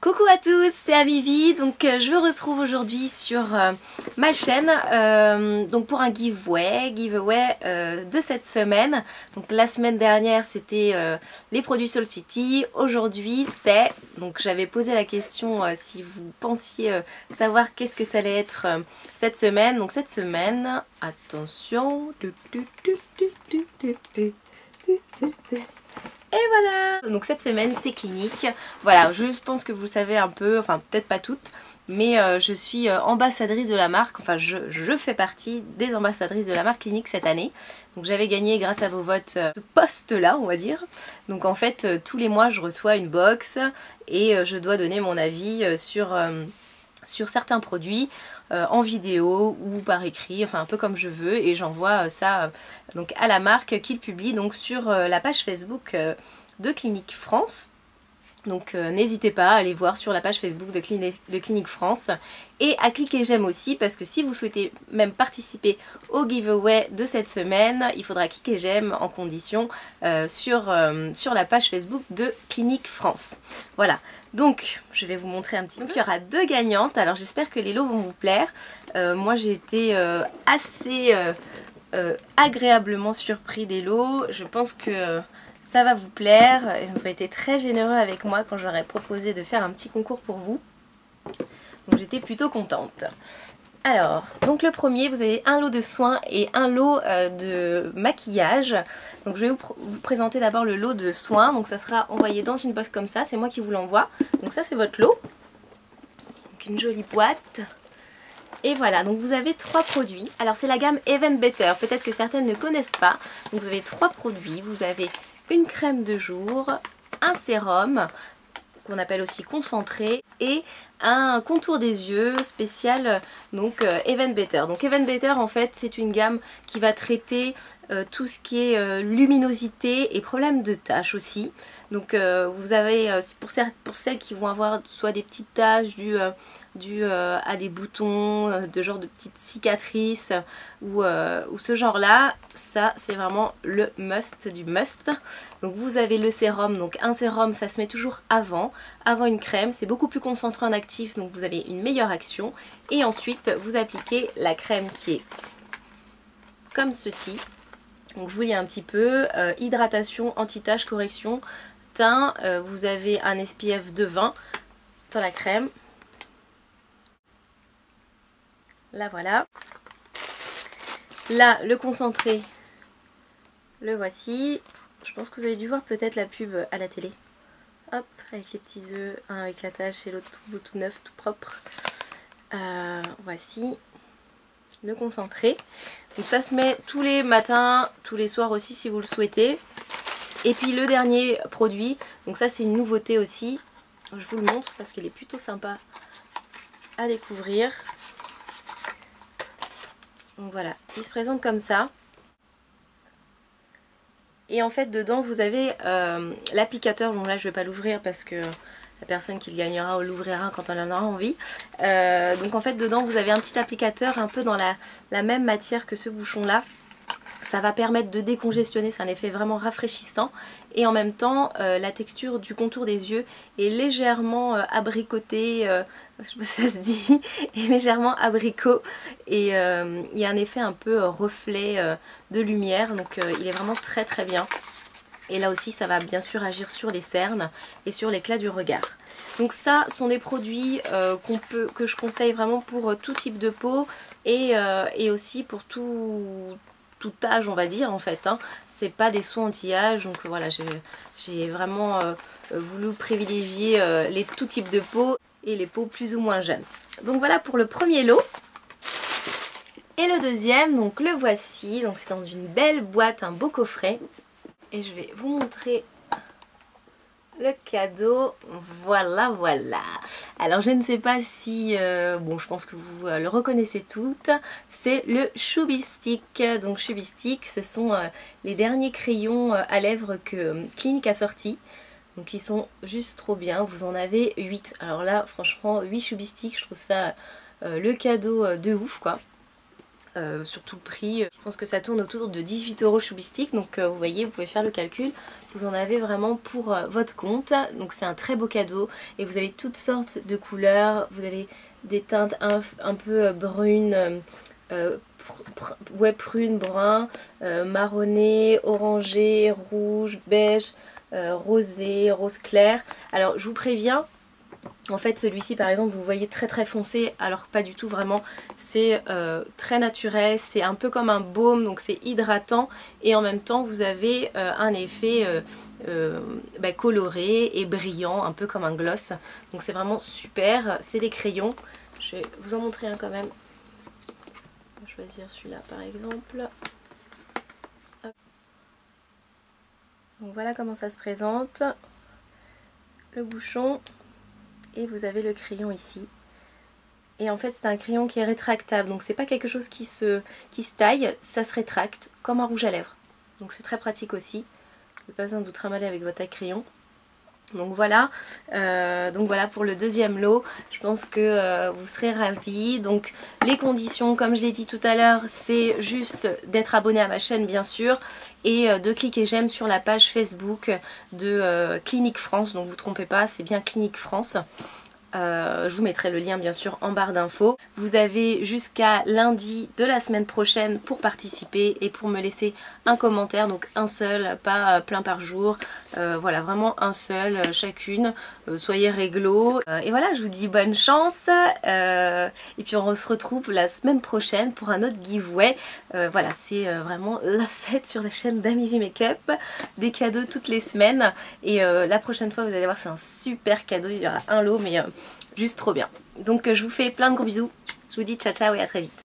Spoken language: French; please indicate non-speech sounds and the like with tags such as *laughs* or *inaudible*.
Coucou à tous, c'est Avivi, donc euh, je vous retrouve aujourd'hui sur euh, ma chaîne euh, donc pour un giveaway, giveaway de cette semaine. Donc la semaine dernière c'était les produits Soul City, aujourd'hui c'est, donc j'avais posé la question si vous pensiez savoir qu'est-ce que ça allait être cette semaine. Donc cette semaine, attention, et voilà Donc cette semaine c'est clinique. Voilà, je pense que vous savez un peu, enfin peut-être pas toutes, mais euh, je suis euh, ambassadrice de la marque, enfin je, fais partie des ambassadrices de la marque clinique cette année. Donc j'avais gagné grâce à vos votes euh, ce poste là on va dire. Donc en fait tous les mois je reçois une box et je dois donner mon avis sur sur certains produits euh, en vidéo ou par écrit, enfin un peu comme je veux et j'envoie euh, ça euh, donc à la marque qu'il publie donc sur la page Facebook de Clinique France. Donc n'hésitez pas à aller voir sur la page Facebook de, de Clinique France et à cliquer j'aime aussi parce que si vous souhaitez même participer au giveaway de cette semaine, il faudra cliquer j'aime en condition sur, sur la page Facebook de Clinique France. Voilà, donc, je vais vous montrer un petit peu. Il y aura deux gagnantes. Alors, j'espère que les lots vont vous plaire. Euh, moi, j'ai été euh, assez euh, agréablement surpris des lots. Je pense que ça va vous plaire. Ils ont été très généreux avec moi quand j'aurais proposé de faire un petit concours pour vous. Donc, j'étais plutôt contente. Alors, donc le premier, vous avez un lot de soins et un lot euh, de maquillage. Donc je vais vous, présenter d'abord le lot de soins. Donc ça sera envoyé dans une box comme ça, c'est moi qui vous l'envoie. Donc ça c'est votre lot. Donc une jolie boîte. Et voilà, donc vous avez trois produits. Alors c'est la gamme Even Better, peut-être que certaines ne connaissent pas. Donc vous avez trois produits. Vous avez une crème de jour, un sérum, qu'on appelle aussi concentré, et un contour des yeux spécial donc euh, Even Better. Donc Even Better en fait c'est une gamme qui va traiter euh, tout ce qui est euh, luminosité et problème de taches aussi. Donc vous avez pour, pour, celles qui vont avoir soit des petites taches dues, à des boutons, de genre de petites cicatrices ou, ou ce genre là, ça c'est vraiment le must du must. Donc vous avez le sérum, donc un sérum ça se met toujours avant, avant une crème, c'est beaucoup plus concentré en activité donc vous avez une meilleure action. Et ensuite, vous appliquez la crème qui est comme ceci. Donc je vous lis un petit peu. Euh, hydratation, anti-tache, correction, teint. Euh, vous avez un SPF de 20 dans la crème. Là voilà. Là, le concentré, le voici. Je pense que vous avez dû voir peut-être la pub à la télé. Hop, avec les petits œufs, un avec la tâche et l'autre tout neuf, tout propre. Euh, voici le concentré. Donc ça se met tous les matins, tous les soirs aussi si vous le souhaitez. Et puis le dernier produit, donc ça c'est une nouveauté aussi. Je vous le montre parce qu'il est plutôt sympa à découvrir. Donc voilà, il se présente comme ça. Et en fait dedans vous avez euh, l'applicateur, bon là je vais pas l'ouvrir parce que la personne qui le gagnera l'ouvrira quand elle en aura envie. Euh, donc en fait dedans vous avez un petit applicateur un peu dans la, la même matière que ce bouchon là ça va permettre de décongestionner, c'est un effet vraiment rafraîchissant. Et en même temps, euh, la texture du contour des yeux est légèrement euh, abricotée, euh, je sais pas si ça se dit, *laughs* est légèrement abricot. Et il y a un effet un peu reflet de lumière, donc il est vraiment très très bien. Et là aussi, ça va bien sûr agir sur les cernes et sur l'éclat du regard. Donc ça sont des produits peut, que je conseille vraiment pour tout type de peau et, et aussi pour tout, tout âge on va dire en fait. Hein. C'est pas des soins anti-âge donc voilà j'ai vraiment euh, voulu privilégier euh, les tout types de peau et les peaux plus ou moins jeunes. Donc voilà pour le premier lot. Et le deuxième, donc le voici, donc c'est dans une belle boîte, un beau coffret. Et je vais vous montrer le cadeau. Voilà, voilà. Alors je ne sais pas si, euh, bon je pense que vous euh, le reconnaissez toutes, c'est le Chubistic. Donc Chubistic, ce sont euh, les derniers crayons à lèvres que Clinique a sortis. Donc ils sont juste trop bien, vous en avez 8. Alors là franchement 8 Chubistic, je trouve ça le cadeau de ouf quoi. Euh, surtout le prix, je pense que ça tourne autour de 18 euros Choubistique, donc euh, vous voyez, vous pouvez faire le calcul, vous en avez vraiment pour euh, votre compte, donc c'est un très beau cadeau, et vous avez toutes sortes de couleurs, vous avez des teintes un, peu brunes, ouais, prune, brun, marronné, orangé, rouge, beige, rosé, rose clair. Alors je vous préviens, en fait celui-ci par exemple vous voyez très très foncé alors pas du tout vraiment. C'est euh, très naturel, c'est un peu comme un baume donc c'est hydratant. Et en même temps vous avez euh, un effet euh, bah, coloré et brillant un peu comme un gloss. Donc c'est vraiment super, c'est des crayons. Je vais vous en montrer un quand même. Choisir celui-là par exemple. Donc voilà comment ça se présente. Le bouchon et vous avez le crayon ici. Et en fait c'est un crayon qui est rétractable, donc c'est pas quelque chose qui se, qui se taille, ça se rétracte comme un rouge à lèvres. Donc c'est très pratique aussi, vous n'avez pas besoin de vous trimballer avec votre crayon. Donc voilà, euh, donc voilà pour le deuxième lot, je pense que euh, vous serez ravis. Donc les conditions, comme je l'ai dit tout à l'heure, c'est juste d'être abonné à ma chaîne bien sûr et euh, de cliquer j'aime sur la page Facebook de Clinique France. Donc vous trompez pas, c'est bien Clinique France. Je vous mettrai le lien bien sûr en barre d'infos. Vous avez jusqu'à lundi de la semaine prochaine pour participer et pour me laisser un commentaire, donc un seul, pas plein par jour. Euh, voilà, vraiment un seul euh, chacune. soyez réglo. et voilà, je vous dis bonne chance. et puis on se retrouve la semaine prochaine pour un autre giveaway. voilà, c'est vraiment la *laughs* fête sur la chaîne d'Amivi Makeup. Des cadeaux toutes les semaines. Et la prochaine fois, vous allez voir, c'est un super cadeau. Il y aura un lot, mais juste trop bien. Donc je vous fais plein de gros bisous. Je vous dis ciao ciao et à très vite.